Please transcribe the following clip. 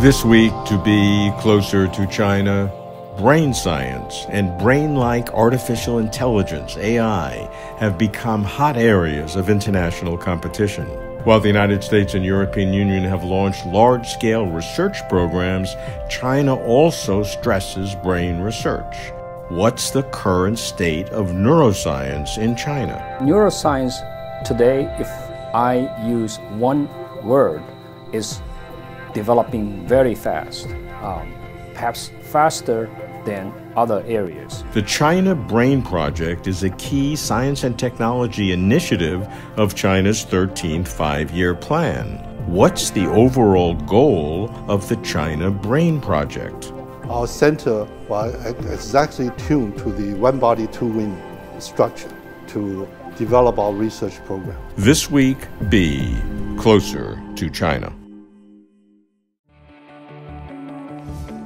This week, to be closer to China, brain science and brain like artificial intelligence, AI, have become hot areas of international competition. While the United States and European Union have launched large scale research programs, China also stresses brain research. What's the current state of neuroscience in China? Neuroscience today, if I use one word, is developing very fast, um, perhaps faster than other areas. The China Brain Project is a key science and technology initiative of China's 13th five year plan. What's the overall goal of the China Brain Project? Our center was exactly tuned to the one body, two wing structure to develop our research program. This week, be closer to China. Thank you.